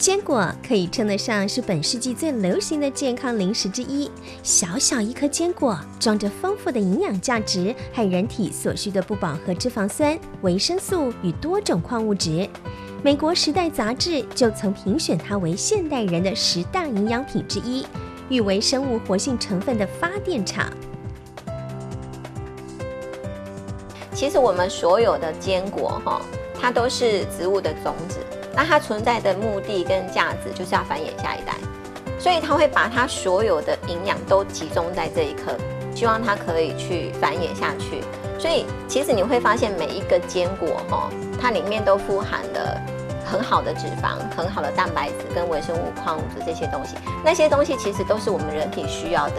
坚果可以称得上是本世纪最流行的健康零食之一。小小一颗坚果，装着丰富的营养价值和人体所需的不饱和脂肪酸、维生素与多种矿物质。美国《时代》杂志就曾评选它为现代人的十大营养品之一，誉为生物活性成分的发电厂。其实我们所有的坚果，哈，它都是植物的种子。那它存在的目的跟价值就是要繁衍下一代，所以它会把它所有的营养都集中在这一颗，希望它可以去繁衍下去。所以其实你会发现每一个坚果哈，它里面都富含了很好的脂肪、很好的蛋白质跟微生物、矿物质这些东西。那些东西其实都是我们人体需要的。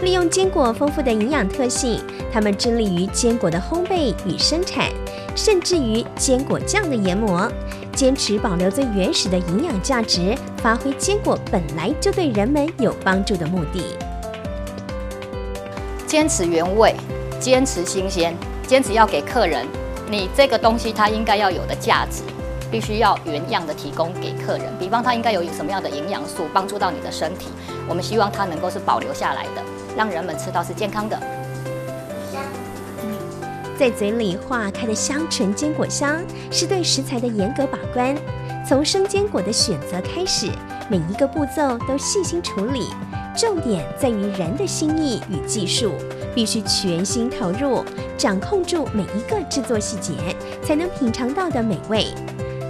利用坚果丰富的营养特性，他们致力于坚果的烘焙与生产。甚至于坚果酱的研磨，坚持保留最原始的营养价值，发挥坚果本来就对人们有帮助的目的。坚持原味，坚持新鲜，坚持要给客人你这个东西它应该要有的价值，必须要原样的提供给客人。比方它应该有什么样的营养素帮助到你的身体，我们希望它能够是保留下来的，让人们吃到是健康的。在嘴里化开的香醇坚果香，是对食材的严格把关。从生坚果的选择开始，每一个步骤都细心处理。重点在于人的心意与技术，必须全心投入，掌控住每一个制作细节，才能品尝到的美味。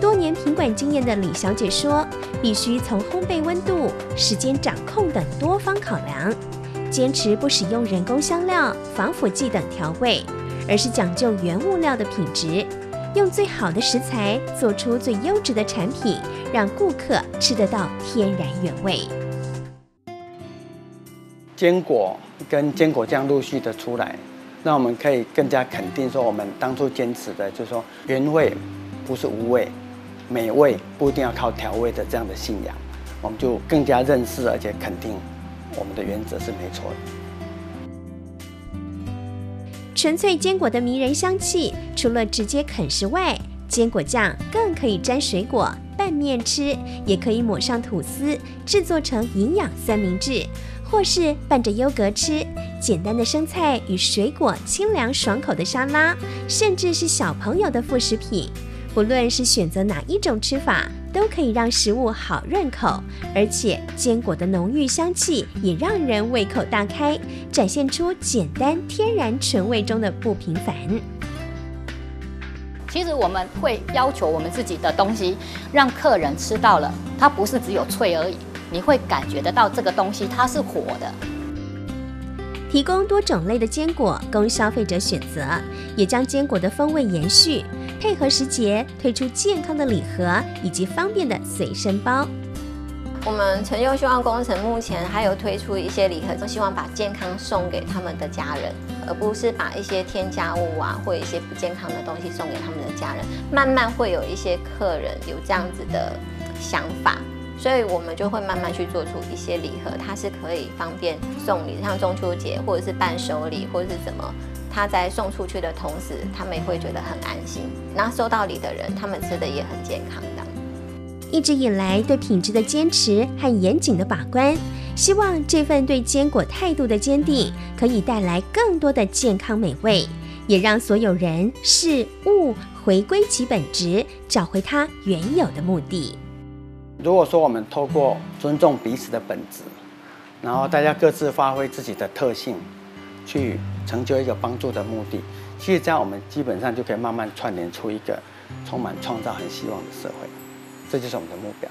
多年品管经验的李小姐说：“必须从烘焙温度、时间掌控等多方考量，坚持不使用人工香料、防腐剂等调味。”而是讲究原物料的品质，用最好的食材做出最优质的产品，让顾客吃得到天然原味。坚果跟坚果酱陆续的出来，那我们可以更加肯定说，我们当初坚持的就是说原味不是无味，美味不一定要靠调味的这样的信仰，我们就更加认识而且肯定我们的原则是没错的。纯粹坚果的迷人香气，除了直接啃食外，坚果酱更可以沾水果拌面吃，也可以抹上吐司，制作成营养三明治，或是拌着优格吃。简单的生菜与水果，清凉爽口的沙拉，甚至是小朋友的副食品。不论是选择哪一种吃法。都可以让食物好润口，而且坚果的浓郁香气也让人胃口大开，展现出简单天然纯味中的不平凡。其实我们会要求我们自己的东西，让客人吃到了，它不是只有脆而已，你会感觉得到这个东西它是活的。提供多种类的坚果供消费者选择，也将坚果的风味延续。配合时节推出健康的礼盒以及方便的随身包。我们成优希望工程目前还有推出一些礼盒，都希望把健康送给他们的家人，而不是把一些添加物啊或一些不健康的东西送给他们的家人。慢慢会有一些客人有这样子的想法，所以我们就会慢慢去做出一些礼盒，它是可以方便送礼，像中秋节或者是伴手礼或者是什么。他在送出去的同时，他们也会觉得很安心。那收到礼的人，他们吃的也很健康的。一直以来对品质的坚持和严谨的把关，希望这份对坚果态度的坚定，可以带来更多的健康美味，也让所有人事物回归其本质，找回它原有的目的。如果说我们透过尊重彼此的本质，然后大家各自发挥自己的特性。去成就一个帮助的目的，其实这样我们基本上就可以慢慢串联出一个充满创造和希望的社会，这就是我们的目标。